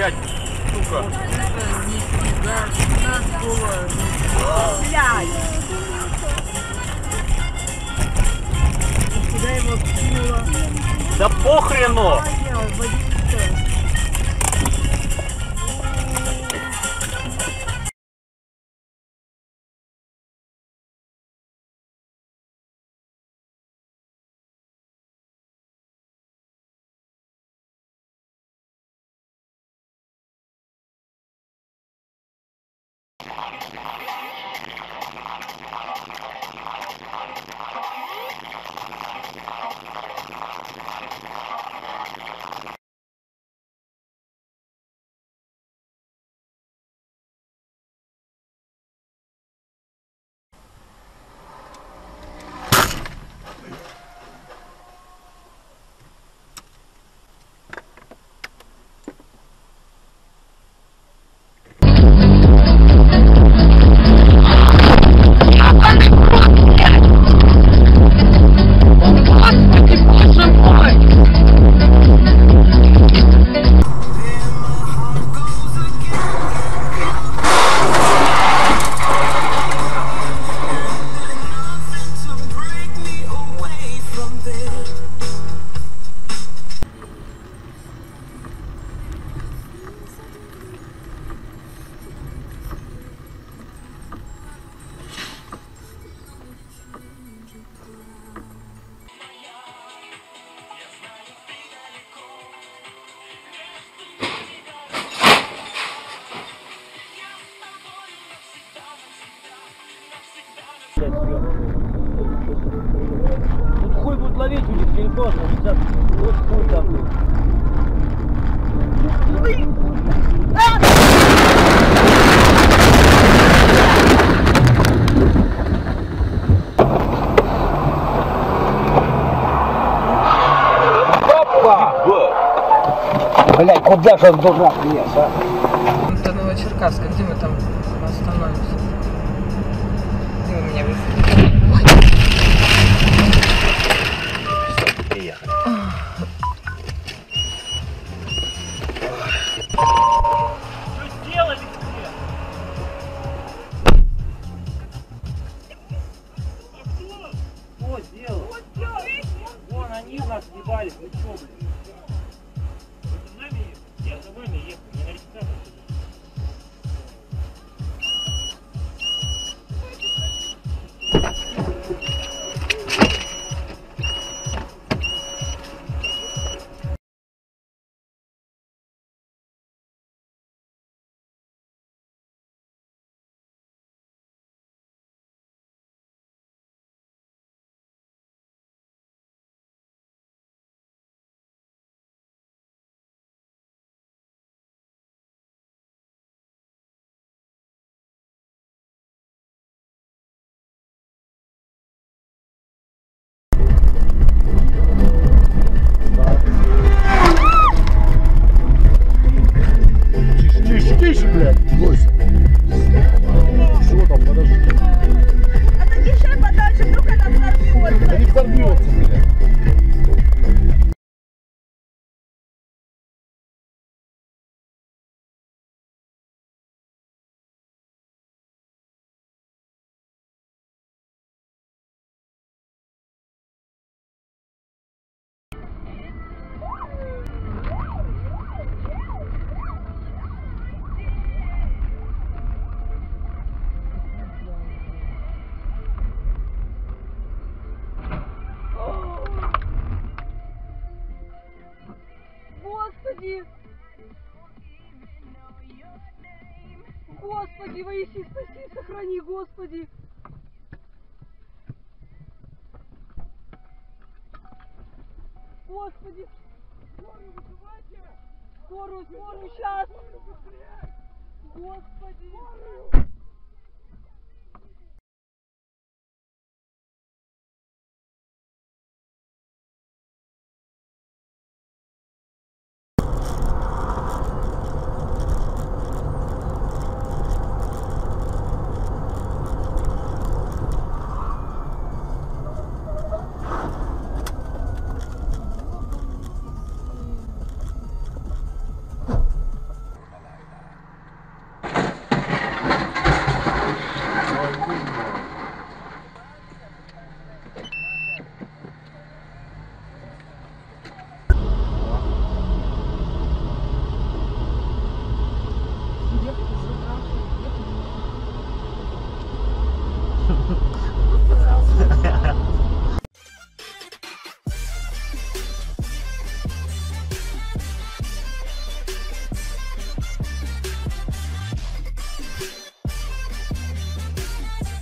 блядь, сука. Блядь! Куда его кинуло? Да похрену! Ловить у них телефон, вот вот хуй там. Блять, куда же он дурак лез, а? До Новочеркасска, где мы там остановимся? Они нас ебали, вы чё, блин? Господи! Господи, Воисий, спаси, сохрани, Господи! Господи! Скорую, скорую, сейчас! Господи!